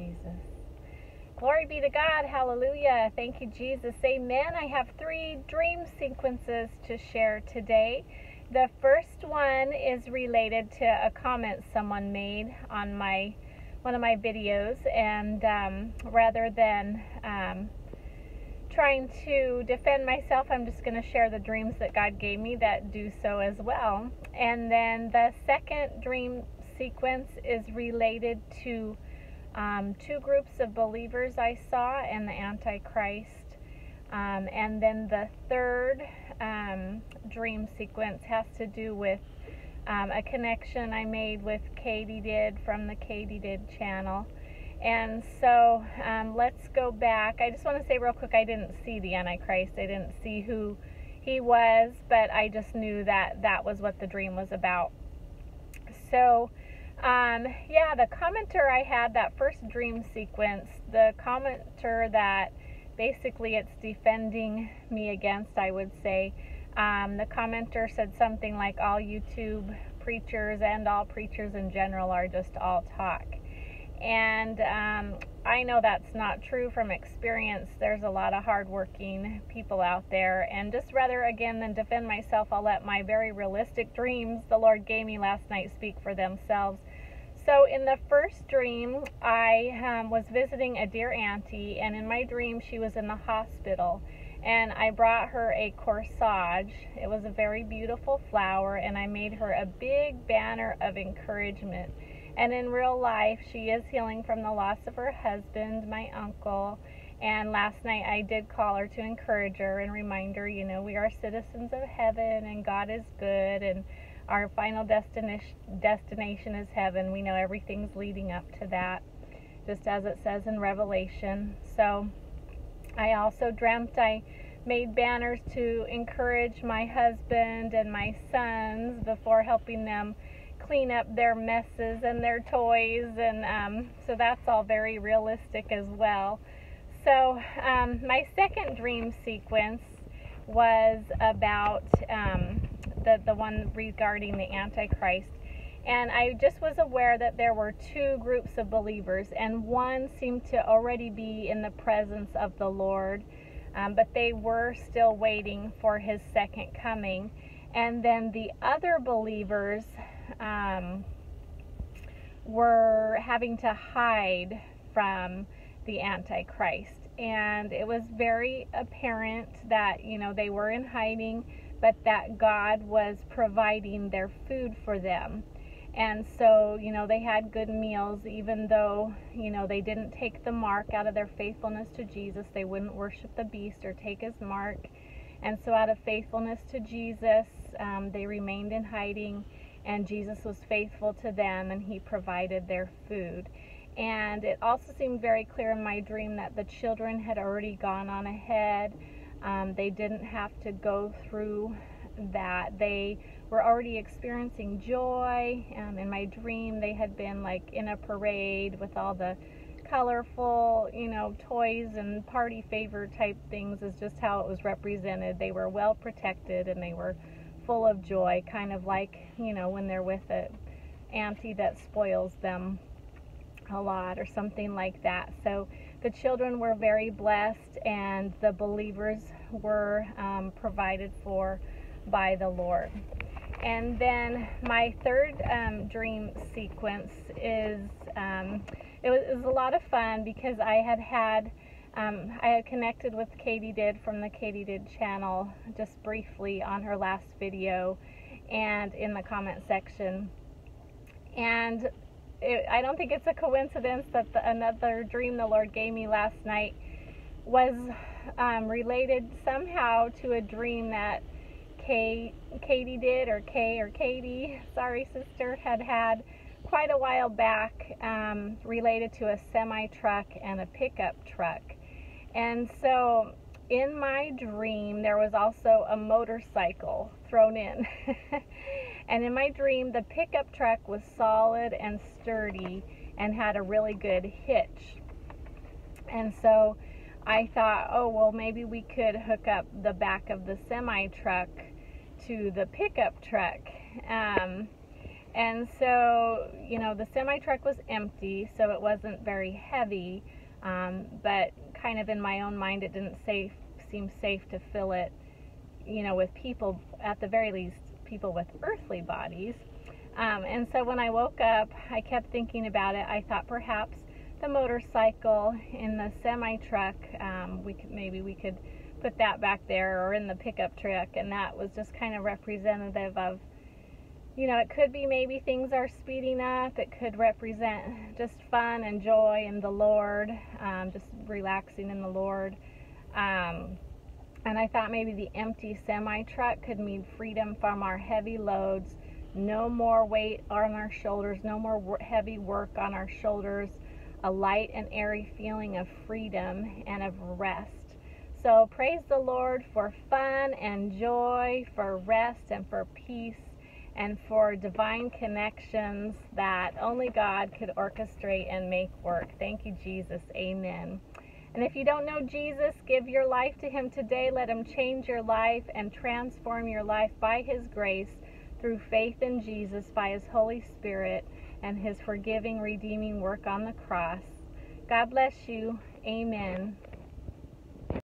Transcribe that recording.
Jesus. Glory be to God. Hallelujah. Thank you, Jesus. Amen. I have three dream sequences to share today. The first one is related to a comment someone made on my one of my videos, and um, rather than um, trying to defend myself, I'm just going to share the dreams that God gave me that do so as well. And then the second dream sequence is related to um, two groups of believers I saw and the Antichrist. Um, and then the third um, dream sequence has to do with um, a connection I made with Kay Tdid from the Kay Tdid channel. And so um, let's go back. I just want to say real quick I didn't see the Antichrist, I didn't see who he was, but I just knew that that was what the dream was about. So, um, yeah, the commenter I had that first dream sequence, the commenter that basically it's defending me against, I would say. Um, the commenter said something like, All YouTube preachers and all preachers in general are just all talk. And um, I know that's not true from experience. There's a lot of hardworking people out there. And just rather, again, than defend myself, I'll let my very realistic dreams the Lord gave me last night speak for themselves. So, in the first dream, I um, was visiting a dear auntie, and in my dream, she was in the hospital. And I brought her a corsage. It was a very beautiful flower, and I made her a big banner of encouragement. And in real life, she is healing from the loss of her husband, my uncle. And last night I did call her to encourage her and remind her, you know, we are citizens of heaven and God is good and our final destination destination is heaven. We know everything's leading up to that, just as it says in Revelation. So I also dreamt I made banners to encourage my husband and my sons before helping them clean up their messes and their toys and um, so that's all very realistic as well so um, my second dream sequence was about um, the, the one regarding the Antichrist. And I just was aware that there were two groups of believers, and one seemed to already be in the presence of the Lord, um, but they were still waiting for his second coming. And then the other believers um, were having to hide from the Antichrist. And it was very apparent that, you know, they were in hiding but that God was providing their food for them. And so, you know, they had good meals, even though, you know, they didn't take the mark out of their faithfulness to Jesus. They wouldn't worship the beast or take his mark. And so, out of faithfulness to Jesus, um, they remained in hiding, and Jesus was faithful to them, and he provided their food. And it also seemed very clear in my dream that the children had already gone on ahead um, they didn't have to go through that. They were already experiencing joy. Um, in my dream, they had been like in a parade with all the colorful, you know, toys and party favor type things, is just how it was represented. They were well protected and they were full of joy, kind of like, you know, when they're with a auntie that spoils them a lot or something like that. So the children were very blessed and the believers were um, provided for by the Lord. And then my third um, dream sequence is um, it, was, it, was, a lot of fun because I had had um, I had connected with Kay Tdid from the Kay Tdid channel just briefly on her last video and in the comment section. And it, I don't think it's a coincidence that the, another dream the Lord gave me last night was um, related somehow to a dream that Kay, Katie did, or Kay or Katie, sorry sister, had had quite a while back um, related to a semi truck and a pickup truck. And so in my dream, there was also a motorcycle thrown in. and in my dream, the pickup truck was solid and sturdy and had a really good hitch. And so I thought, oh, well, maybe we could hook up the back of the semi truck to the pickup truck. Um, And so, you know, the semi truck was empty, so it wasn't very heavy. Um, but kind of in my own mind, it didn't safe, seem safe to fill it, you know, with people, at the very least, people with earthly bodies. Um, and so when I woke up, I kept thinking about it. I thought perhaps the motorcycle in the semi truck, um, we could, maybe we could put that back there or in the pickup truck, and that was just kind of representative of you know, it could be maybe things are speeding up. It could represent just fun and joy in the Lord, um, just relaxing in the Lord. Um, and I thought maybe the empty semi truck could mean freedom from our heavy loads, no more weight on our shoulders, no more heavy work on our shoulders, a light and airy feeling of freedom and of rest. So praise the Lord for fun and joy, for rest and for peace and for divine connections that only God could orchestrate and make work. Thank you, Jesus. Amen. And if you don't know Jesus, give your life to Him today. Let Him change your life and transform your life by His grace through faith in Jesus, by His Holy Spirit, and His forgiving, redeeming work on the cross. God bless you. Amen.